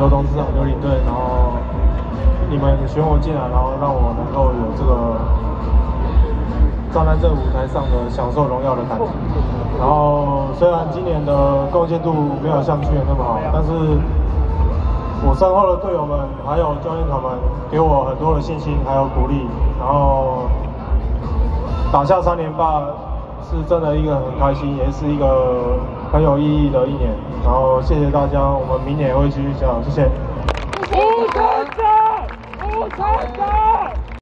刘董事长、刘领队，然后你们选我进来，然后让我能够有这个站在这个舞台上的享受荣耀的感觉。然后虽然今年的贡献度没有像去年那么好，但是我身后的队友们还有教练团们给我很多的信心还有鼓励，然后打下三连霸是真的一个很开心，也是一个很有意义的一年。然后谢谢大家，我们明年会继续加油，谢谢。吴厂长，吴厂长。